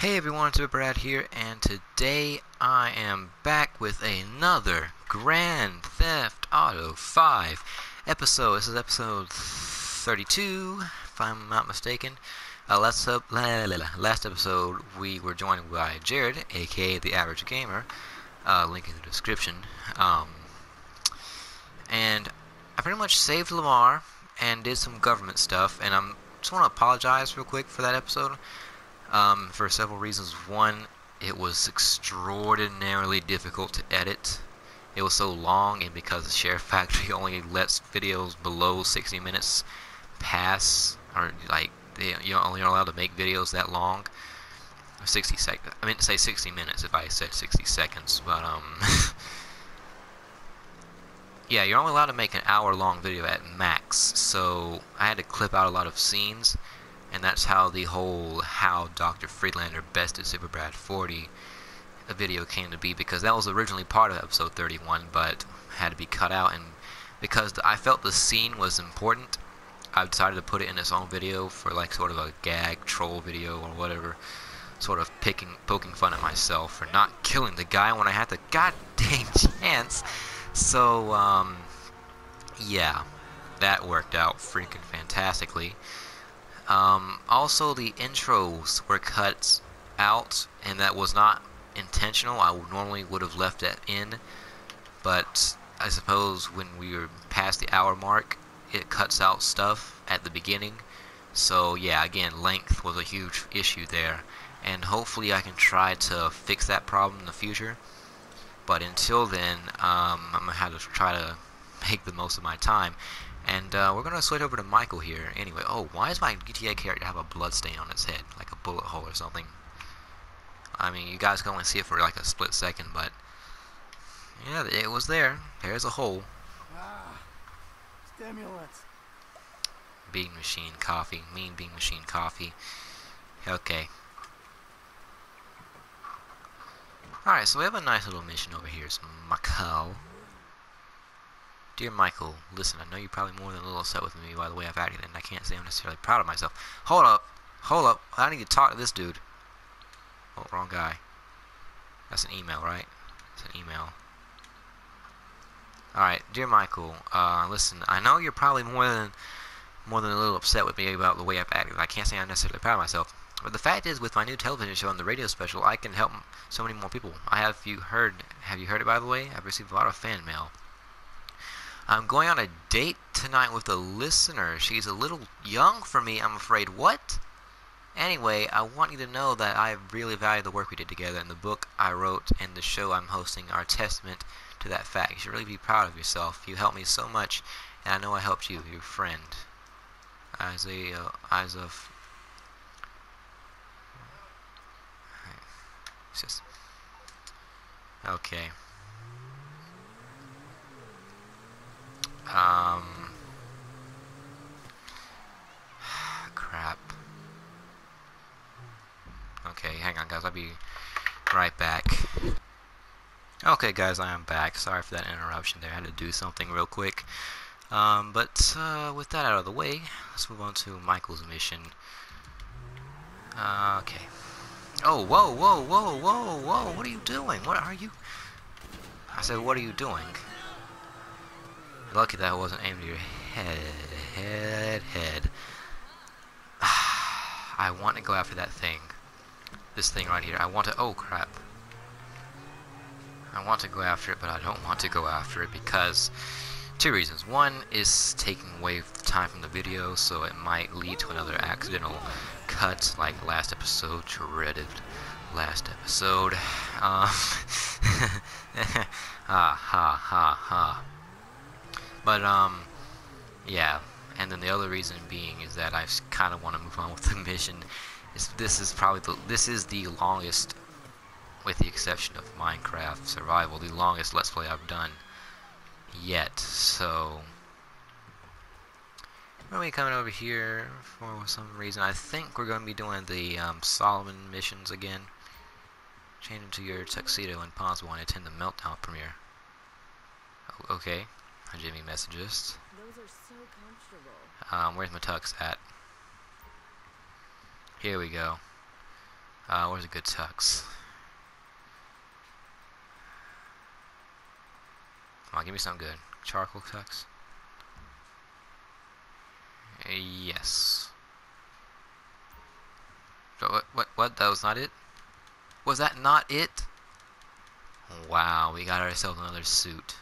Hey everyone, it's Brad here, and today I am back with another Grand Theft Auto 5 episode. This is episode 32, if I'm not mistaken. Uh, last, uh, last episode, we were joined by Jared, aka the Average Gamer, uh, link in the description. Um, and I pretty much saved Lamar and did some government stuff, and I'm just want to apologize real quick for that episode um, for several reasons. One, it was extraordinarily difficult to edit. It was so long, and because the SHAREfactory only lets videos below 60 minutes pass, or like they, you're only allowed to make videos that long. 60 seconds. I meant to say 60 minutes if I said 60 seconds, but um. yeah, you're only allowed to make an hour long video at max, so I had to clip out a lot of scenes and that's how the whole how Dr. Friedlander bested Super Brad 40 video came to be because that was originally part of episode 31 but had to be cut out and because I felt the scene was important I decided to put it in its own video for like sort of a gag troll video or whatever sort of picking poking fun at myself for not killing the guy when I had the goddamn chance so um yeah that worked out freaking fantastically um, also, the intros were cut out, and that was not intentional. I normally would have left that in, but I suppose when we were past the hour mark, it cuts out stuff at the beginning. So yeah, again, length was a huge issue there, and hopefully I can try to fix that problem in the future. But until then, um, I'm gonna have to try to make the most of my time. And uh, we're going to switch over to Michael here. Anyway, oh, why does my GTA character have a blood stain on its head? Like a bullet hole or something? I mean, you guys can only see it for like a split second, but... Yeah, it was there. There's a hole. Ah, stimulants. Bean machine coffee. Mean bean machine coffee. Okay. Alright, so we have a nice little mission over here. It's Macau. Dear Michael, listen, I know you're probably more than a little upset with me by the way I've acted, and I can't say I'm necessarily proud of myself. Hold up. Hold up. I need to talk to this dude. Oh, wrong guy. That's an email, right? It's an email. Alright, dear Michael, uh, listen, I know you're probably more than more than a little upset with me about the way I've acted. I can't say I'm necessarily proud of myself. But the fact is, with my new television show and the radio special, I can help so many more people. I have you heard? Have you heard it by the way? I've received a lot of fan mail. I'm going on a date tonight with a listener. She's a little young for me, I'm afraid. What? Anyway, I want you to know that I really value the work we did together, and the book I wrote and the show I'm hosting are testament to that fact. You should really be proud of yourself. You helped me so much, and I know I helped you, your friend. As a, uh, as of, it's just, okay. Um. Crap. Okay, hang on, guys. I'll be right back. Okay, guys, I am back. Sorry for that interruption there. I had to do something real quick. Um, but uh, with that out of the way, let's move on to Michael's mission. Uh, okay. Oh, whoa, whoa, whoa, whoa, whoa! What are you doing? What are you? I said, what are you doing? Lucky that wasn't aimed at your head, head, head. I want to go after that thing. This thing right here. I want to, oh crap. I want to go after it, but I don't want to go after it because two reasons. One is taking away time from the video, so it might lead to another accidental cut like last episode, dreaded last episode. Um, ha ha ha ha. But, um, yeah. And then the other reason being is that I kind of want to move on with the mission. It's, this is probably the, this is the longest, with the exception of Minecraft Survival, the longest Let's Play I've done yet. So, we're coming over here for some reason. I think we're going to be doing the um, Solomon missions again. Change into your tuxedo when possible and attend the Meltdown premiere. okay. Jimmy messages. Those are so comfortable. Um, where's my tux at? Here we go. Uh, where's a good tux? Come on, give me something good. Charcoal tux? Uh, yes. What, what, what? That was not it? Was that not it? Wow, we got ourselves another suit.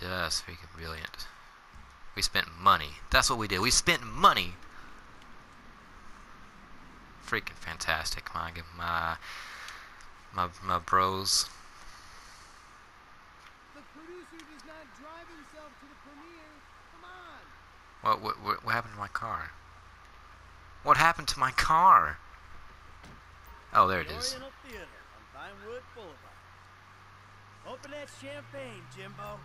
Just freaking brilliant. We spent money. That's what we did. We spent money. Freaking fantastic. My my my my bros. The producer does not drive himself to the premiere. Come on. What what what, what happened to my car? What happened to my car? Oh, there it is. Oriental Theater on Vinewood Boulevard. Open that champagne, Jimbo.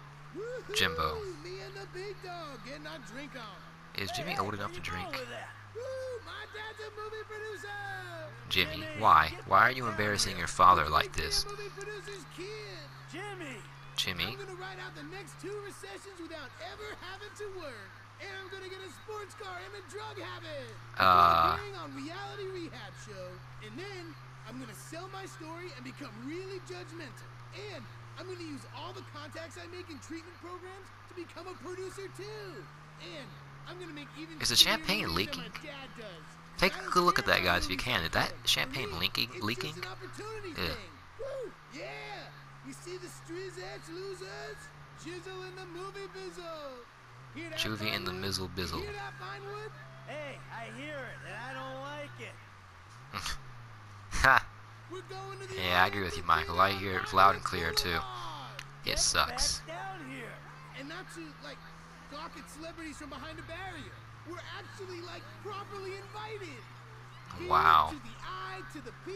Jimbo. Woo-hoo, Me and the big dog getting our drink on. Is Jimmy old enough to drink? Woo, my dad's a movie producer. Jimmy, why? Why are you embarrassing your father like Can't be a this? Jimmy. Jimmy? I'm gonna ride out the next two recessions without ever having to work. And I'm gonna get a sports car and a drug habit. Uh. On reality rehab show, and then I'm gonna sell my story and become really judgmental. And I'm gonna use all the contacts I make in treatment programs to become a producer too. And I'm gonna make even Is the champagne leaking? my dad does. Take a good look at that, guys, if you can. Is that champagne me, leaking? it's Leaking? Just an opportunity Yeah. thing. Woo! Yeah! You see the Strizach losers? Jizzle in the movie bizzle. Hear Juvie in the mizzle bizzle. Hear that, Hey, I hear it, and I don't like it. Ha! We're going to the Yeah, I agree with you, Michael. I hear it loud and clear, too. It sucks. Back down here. And not to like gawk at celebrities from behind a barrier. We're actually like properly invited. Wow. To the I to the P.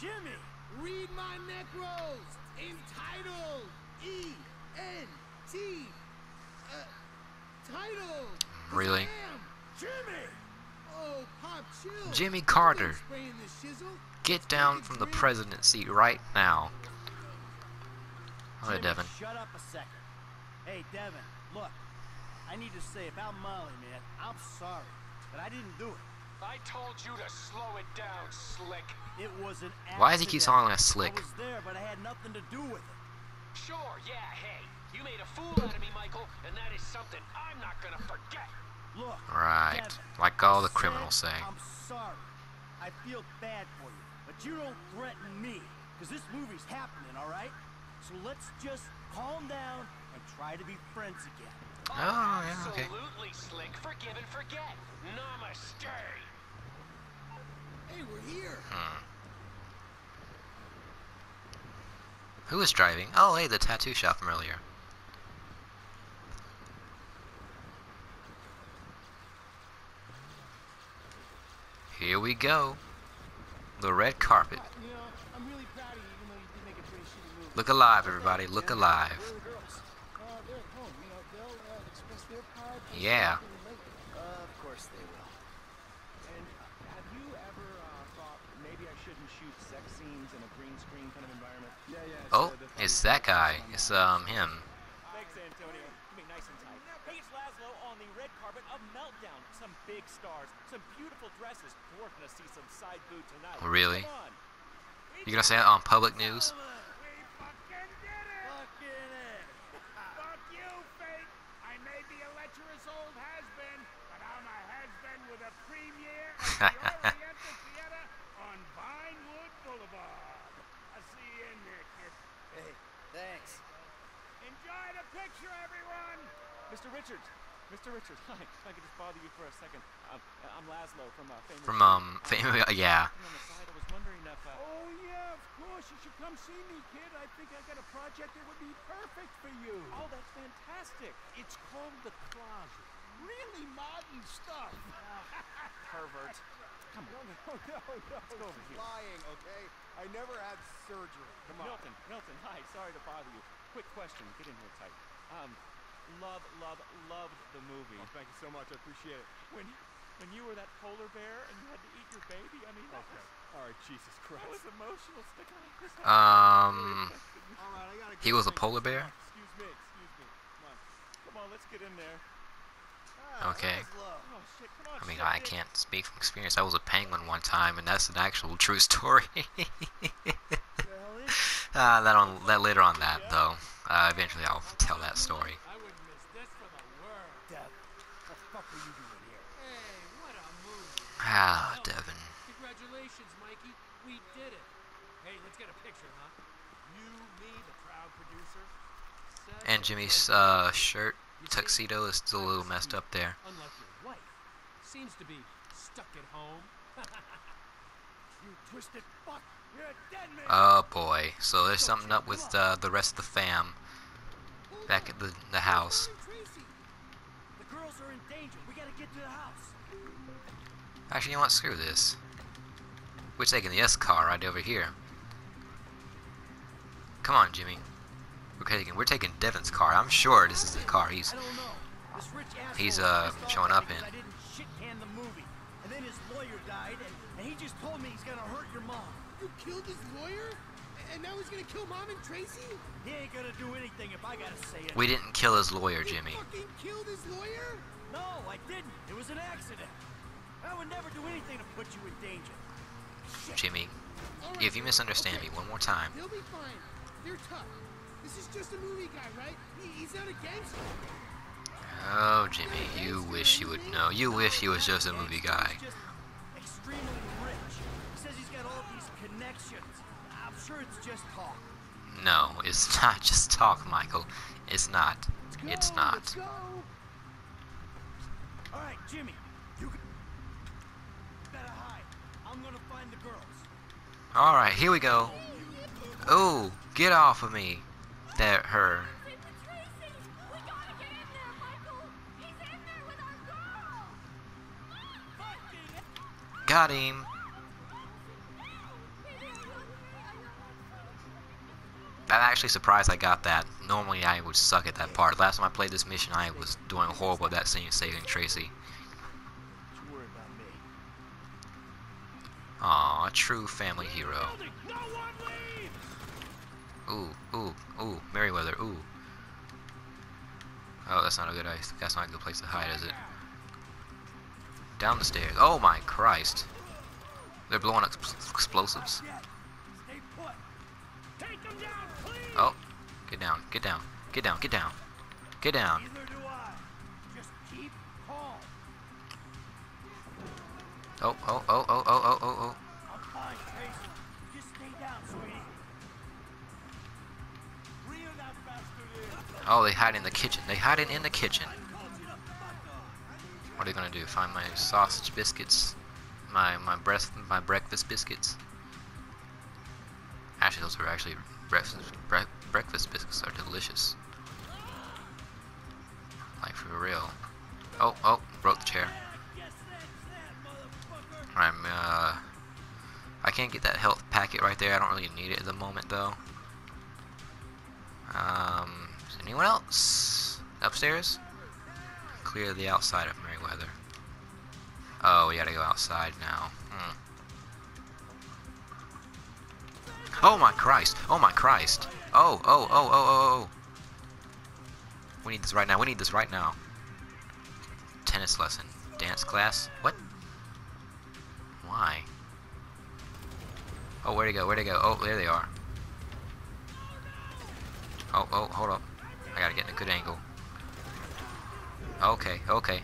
Jimmy, read my neck rolls. Entitled E N T. Uh, title. Really? Jimmy. Oh, pop chill. Jimmy Carter. spraying this shizzle. Get down from the president seat right now. Oh, Devin. Shut up a second. Hey, Devin, look. I need to say about Molly, man, I'm sorry, but I didn't do it. I told you to slow it down, Slick. It was an accident. Why does he keep calling us slick? I was there, but I had nothing to do with it. Sure, yeah, hey. You made a fool out of me, Michael, and that is something I'm not gonna forget. Look. Right. Devin, Like all the criminals say. I'm sorry. I feel bad for you, but you don't threaten me, because this movie's happening, all right? So let's just calm down and try to be friends again. Oh, oh yeah, okay. Absolutely, Slick. Forgive and forget. Namaste. Hey, we're here. Hmm. Who was driving? Oh, hey, the tattoo shop from earlier. Here we go. The red carpet. Look alive, everybody. Look alive. Yeah. of course they will. And have you ever thought maybe I shouldn't shoot sex scenes in a green screen kind of environment? Yeah, yeah. Oh, it's that guy. It's um him. Thanks, Antonio. Be nice and tight. Hey, it's Lazlow on the red carpet of Meltdown. Some big stars, some beautiful dresses. We're gonna see some side boob tonight. Oh, really? Come on. You gonna say that on public news? We fucking did it! Fucking it! Fuck you, fate! I may be a lecherous old has-been, but I'm a has-been with a premiere at the Oriental Theater on Vinewood Boulevard. I'll see you in there, kid. Hey, thanks. Enjoy the picture, everyone! Mr. Richards. Mr. Richards, hi. If I could just bother you for a second. Um, I'm Lazlow from uh, Famous From Show. um, fam- yeah. On the side, I was wondering if. Uh, Oh, yeah, of course. You should come see me, kid. I think I got a project that would be perfect for you. oh, that's fantastic. It's called The Closet. Really modern stuff. Pervert. Come on. No, no, no, Let's go over here. lying, okay? I never had surgery. Come on. Milton, Milton, hi. Sorry to bother you. Quick question. Get in here tight. Um, love, love, loved the movie. Oh, thank you so much. I appreciate it. When, when you were that polar bear and you had to eat your baby, I mean, that Okay. was, All right, Jesus that Christ. was emotional. Stick on this. Um, All right, I gotta he was a polar bear. Excuse me, excuse me. Come on, come on. Let's get in there. Okay. Oh, shit, on, I mean, I can't speak from experience. I was a penguin one time, and that's an actual true story. uh, that on that later on that though. Uh, eventually, I'll tell that story. I wouldn't miss this for the world. Dev, what the fuck were you doing here? Hey, what a Ah, Devin. Congratulations, Mikey. We did it. Hey, let's get a picture, huh? You, me, the proud producer. And Jimmy's uh, shirt tuxedo is still a little messed up there. Unlike your wife. Seems to be stuck at home. You twisted fuck! You're a dead man! Oh boy. So there's something up with uh, the rest of the fam back at the the house. The girls are in danger. We gotta get to the house. Actually, you know what? Screw this. We're taking the S car right over here. Come on, Jimmy. We're taking we're taking Devin's car. I'm sure this is the car he's. I don't know. This rich asshole He's, uh, showing up me in. 'cause I didn't shit can the movie. And then his lawyer died, and, and he just told me he's gonna hurt your mom. you killed his lawyer? And now he's gonna kill Mom and Tracy? He ain't gonna do anything if I gotta say it. We didn't kill his lawyer, You Jimmy. fucking killed his lawyer? No, I didn't. It was an accident. I would never do anything to put you in danger. Jimmy, All right, if you misunderstand okay. me one more time, He'll be fine. They're tough. This is just a movie guy, right? He, he's not a gangster. oh Jimmy, you wish you would know. You wish he was just a movie guy. Extremely rich. Says he's got all these connections. I'm sure it's just talk. No, it's not just talk, Michael. It's not. It's not. All right, Jimmy, you can better hide. I'm gonna find the girls. All right, here we go. Oh, get off of me. That her. Got him. I'm actually surprised I got that. Normally I would suck at that part. Last time I played this mission, I was doing horrible at that scene saving Tracy. True family hero. Ooh, ooh, ooh, Merryweather, ooh. Oh, that's not a good ice. That's not a good place to hide, is it? Down the stairs. Oh my Christ! They're blowing up explosives. Oh, get down, get down, get down, get down, get down. Oh, oh, oh, oh, oh, oh, oh, oh. I'm fine, Tracy. Just stay down, sweetie. Reel that bastard in. Oh, they hide in the kitchen. They hide it in the kitchen. What are you gonna do? Find my sausage biscuits? My my breast my breakfast biscuits? Actually, those are actually breakfast bre- breakfast biscuits are delicious. Like for real. Oh oh, broke the chair. I can't get that health packet right there. I don't really need it at the moment though. Um, anyone else upstairs? Clear the outside of Merryweather. Oh, we gotta go outside now. Hmm. Oh my Christ! Oh my Christ! Oh, oh, oh, oh, oh, oh! We need this right now. We need this right now. Tennis lesson. Dance class? What? Why? Oh, where'd he go? Where'd he go? Oh, there they are. Oh, oh, hold up. I gotta get in a good angle. Okay, okay.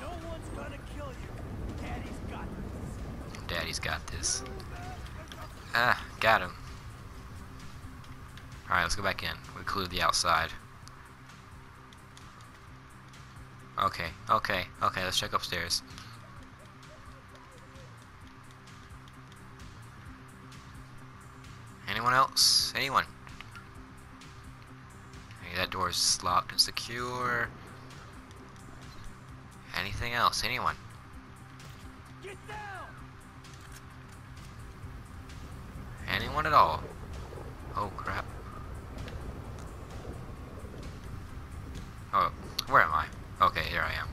No one's gonna kill you. Daddy's got this. Daddy's got this. Ah, got him. Alright, let's go back in. We cleared the outside. Okay, okay, okay, let's check upstairs. Anyone else? Anyone? Hey, that door is locked and secure. Anything else? Anyone? Get down! Anyone at all? Oh crap. Oh, where am I? Okay, here I am.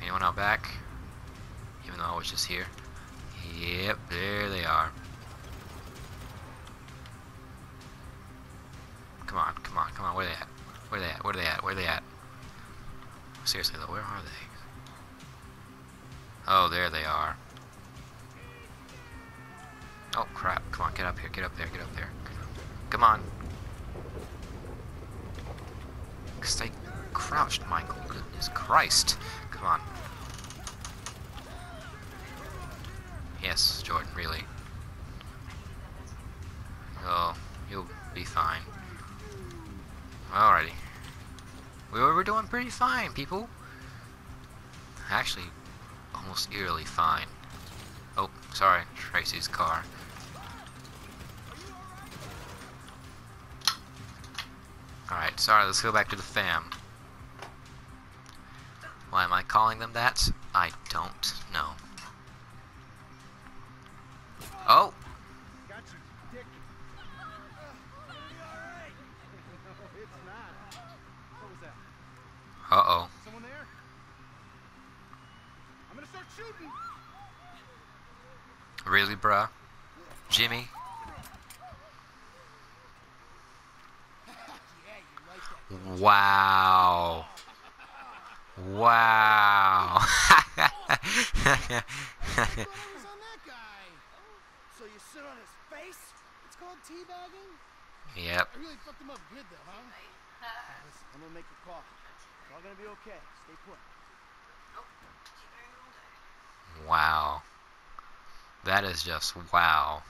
Anyone out back? Even though I was just here. Yep, there they are. Where they at? Where they at? Where are they at? Where are they at? Seriously though, where are they? Oh, there they are. Oh crap! Come on, get up here! Get up there! Get up there! Come on! Stay crouched, Michael. Goodness Christ! Come on. Yes, Jordan, really. Oh, you'll be fine. Alrighty. We were doing pretty fine, people. Actually, almost eerily fine. Oh, sorry, Tracy's car. Alright, sorry, let's go back to the fam. Why am I calling them that? I don't know. Oh! Really, bruh? Jimmy? Wow. Wow. Focus on that guy. So you sit on his face? It's called teabagging. yep. I really fucked him up good though, huh? I'm gonna make you call. It's all gonna be okay. Stay put. Wow. That is just wow.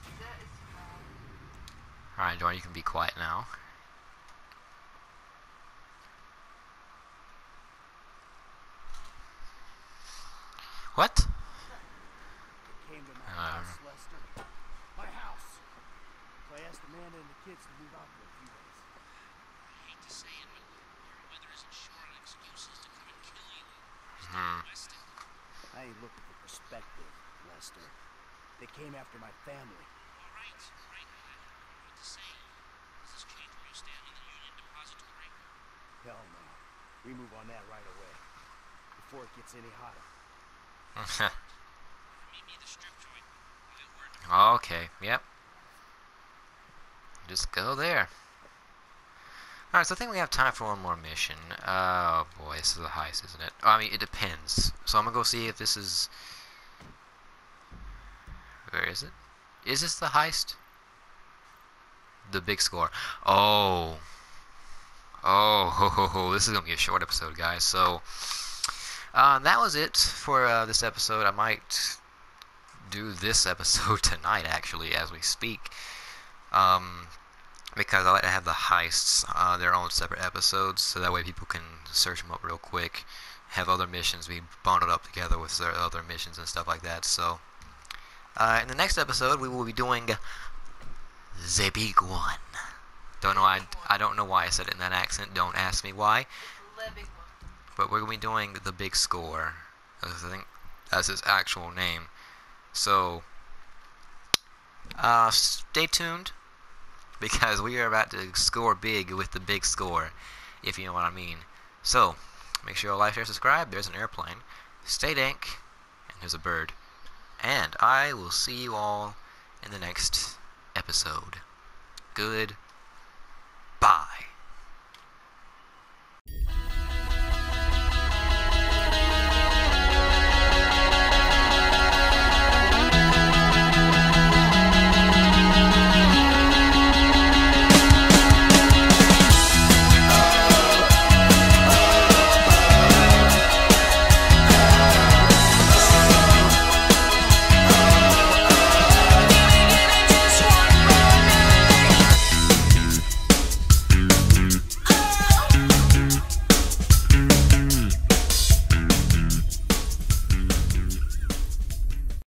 Alright, Jordan, you can be quiet now. What? Came to my Um. house, Lester. My house. So I asked Amanda and the kids to move out for a few days. hate to say it, but your weather isn't short on excuses to come and kill you. Hmm. I ain't looking for perspective, Lester. They came after my family. All right, all right. I don't what to say. Does this change where you stand on the Union Depository? Hell no. We move on that right away. Before it gets any hotter. Meet me the strip joint. I'll get word to okay, yep. Just go there. Alright, so I think we have time for one more mission. Oh boy, this is a heist, isn't it? I mean, it depends. So I'm gonna go see if this is... Where is it? Is this the heist? The big score. Oh. Oh, ho, ho, ho. this is gonna be a short episode, guys. So, uh, that was it for uh, this episode. I might do this episode tonight, actually, as we speak. Um, because I like to have the heists uh, their own separate episodes, so that way people can search them up real quick. Have other missions be bundled up together with their other missions and stuff like that. So, uh, in the next episode, we will be doing the big one. Don't know. I, I don't know why I said it in that accent. Don't ask me why. But we're gonna be doing the big score. I think that's his actual name. So, uh, stay tuned because we are about to score big with the big score, if you know what I mean. So, make sure you like, share, subscribe. There's an airplane. Stay dank, and there's a bird. And I will see you all in the next episode. Good bye.